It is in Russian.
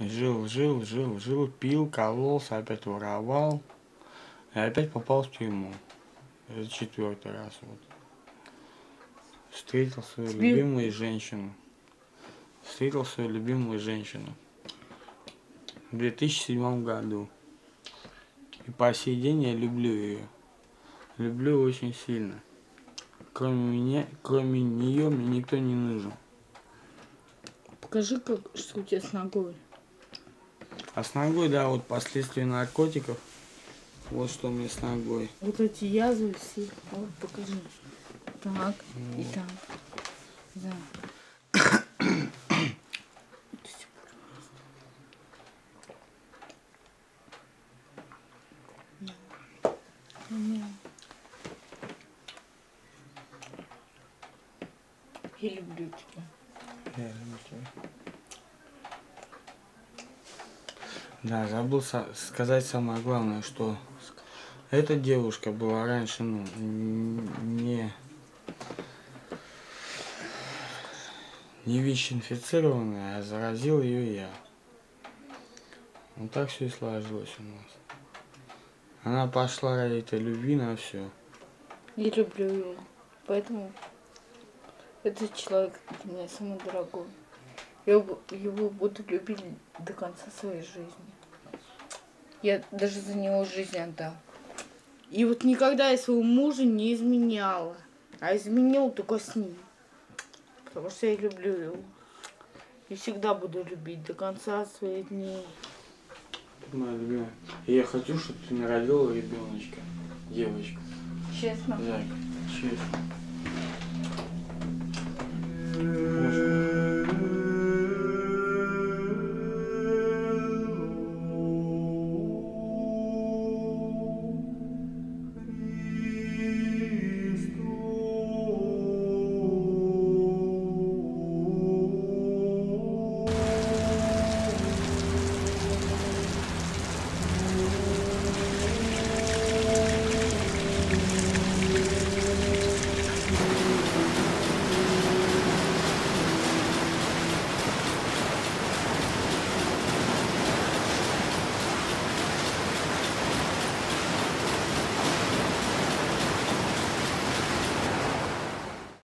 Жил, жил, жил, жил, пил, кололся, опять воровал. И опять попал в тюрьму. Это четвертый раз вот. Встретил свою Тебе- любимую женщину. Встретил свою любимую женщину. В 2007 году. И по сей день я люблю ее. Люблю очень сильно. Кроме меня, кроме нее мне никто не нужен. Покажи, как, что у тебя с ногой. А с ногой, да, вот последствия наркотиков. Вот что у меня с ногой. Вот эти язвы все. Вот, покажи. Так, и так. Да. Я люблю тебя. Я люблю тебя. Да, забыл сказать самое главное, что эта девушка была раньше, ну, не, не ВИЧ-инфицированная, а заразил ее я. Вот так все и сложилось у нас. Она пошла ради этой любви на все. Я люблю его. Поэтому этот человек для меня самый дорогой. Я бу- его буду любить до конца своей жизни. Я даже за него жизнь отдам. И вот никогда я своего мужа не изменяла. А изменила только с ним. Потому что я люблю его. И всегда буду любить до конца своих дней. Моя любимая. И я хочу, чтобы ты народила ребеночка, девочку. Честно. Зайка, честно.